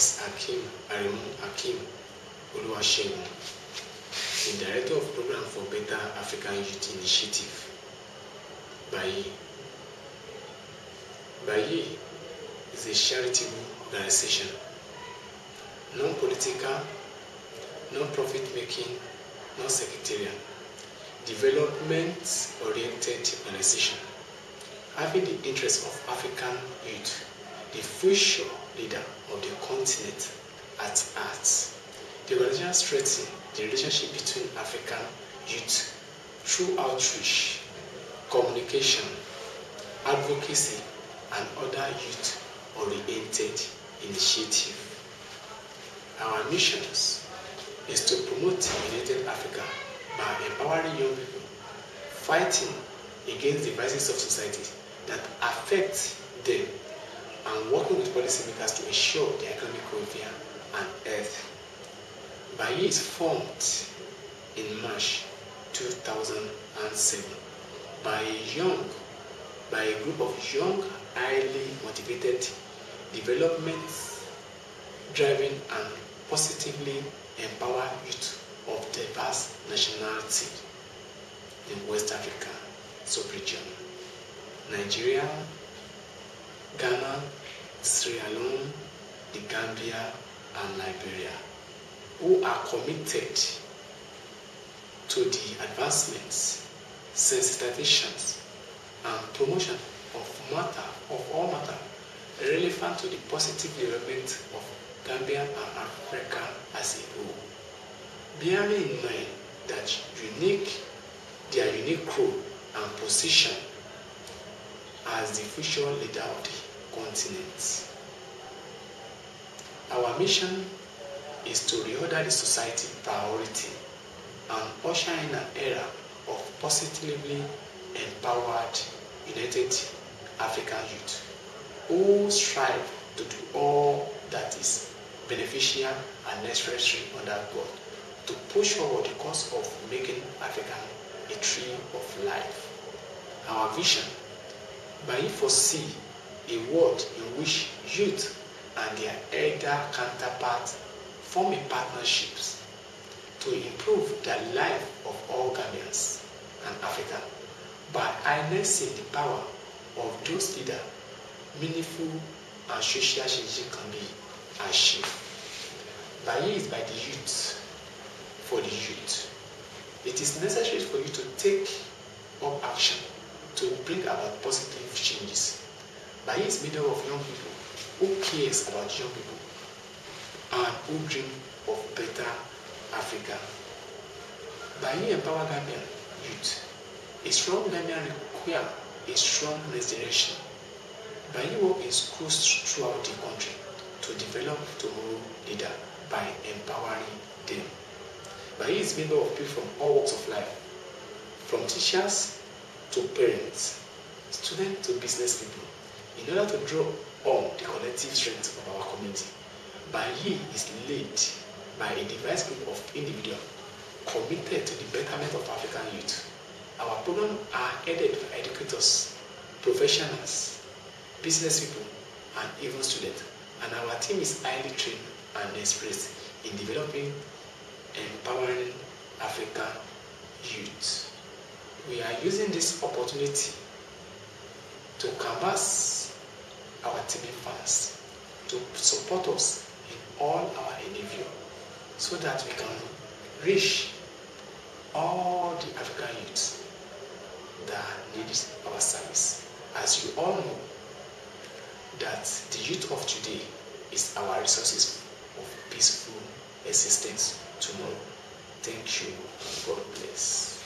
is Hakim Arimu Hakim Oluwasegun, the Director of Program for Better African Youth Initiative, Bayi. Bayi is a charitable organization, non-political, non-profit making, non-sectarian, development-oriented organization. Having the interests of African youth, the future leader of the continent at heart. The organization strengthens the relationship between African youth through outreach, communication, advocacy, and other youth-oriented initiatives. Our mission is to promote united Africa by empowering young people, fighting against the vices of society that affect them, and working with policymakers to ensure their economic welfare and health. Bayi is formed in March 2007 by a young, by a group of young, highly motivated, development-driving and positively empowered youth of diverse nationality in West Africa sub-region. Nigeria, Ghana, Sierra Leone, the Gambia, and Liberia, who are committed to the advancements, sensitizations, and promotion of matter, of all matter relevant to the positive development of Gambia and Africa as a whole. Bearing in mind that unique, their unique role and position as the future leader of the continent. Our mission is to reorder the society priority and usher in an era of positively empowered, united African youth who strive to do all that is beneficial and necessary under God to push forward the cause of making Africa a tree of life. Our vision by foresee a world in which youth and their elder counterparts form a partnerships to improve the life of all Gambians and Africans by harnessing the power of those leaders meaningful and social change can be achieved. Bayi is by the youth for the youth. It is necessary for you to take up action to bring about positive changes. Is made of young people who cares about young people and who dream of better Africa. Bayi empower Gambian youth. A strong Gambian require a strong next generation. Bayi work in schools throughout the country to develop tomorrow leader by empowering them. Bayi is made of people from all walks of life, from teachers to parents, students to business people, in order to draw on the collective strength of our community. Bayi is led by a diverse group of individuals committed to the betterment of African youth. Our programs are headed by educators, professionals, business people, and even students. And our team is highly trained and experienced in developing empowering African youth. We are using this opportunity to canvass our teeming fans to support us in all our endeavor so that we can reach all the African youths that need our service. As you all know, that the youth of today is our resources of peaceful existence tomorrow. Thank you. God bless.